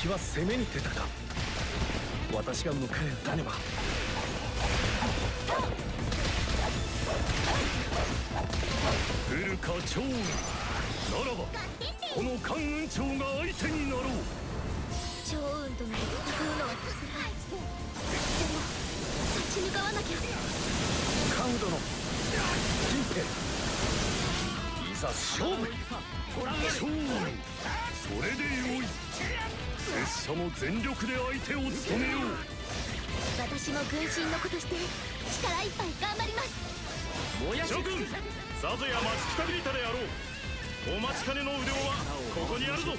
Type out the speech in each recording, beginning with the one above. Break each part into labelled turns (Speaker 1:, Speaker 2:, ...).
Speaker 1: 敵は攻めに出たか。私が迎え撃たねば
Speaker 2: 来るか長ならばこの関雲長が相手になろう。
Speaker 3: 趙雲殿と戦うのは辛いでも立ち向かわなきゃ
Speaker 1: 関羽殿金兵い。ざ勝負。
Speaker 2: 長それでよい拙者も全力で相手を務めよう。
Speaker 3: 私も軍神の子として力いっぱい頑張ります。
Speaker 2: 諸君さぞや待ちきたびりたであろう。お待ちかねの腕輪はここにあるぞ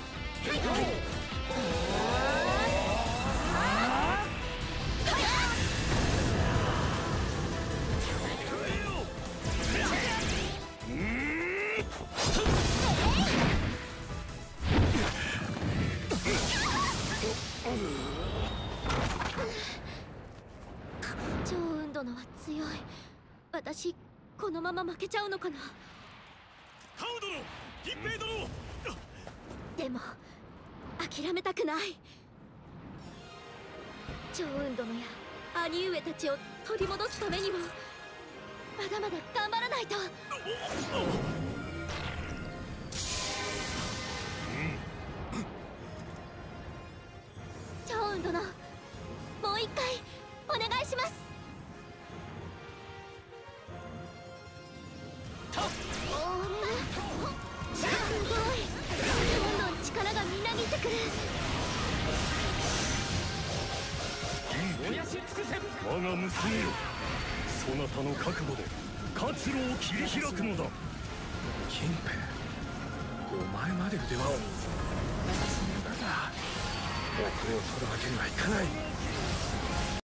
Speaker 3: 趙雲殿は強い。私このまま負けちゃうのかな？
Speaker 2: カウ殿銀兵殿。
Speaker 3: でも諦めたくない。趙雲殿や兄上たちを取り戻すためにもまだまだ頑張らないと。趙雲殿もう一回お願いします。すごい。どんどん力がみなぎってくる。
Speaker 2: 我が娘よ。そなたの覚悟で活路を切り開くのだ。
Speaker 1: 金兵お前まで腕輪を私のだが遅れを取るわけにはいかない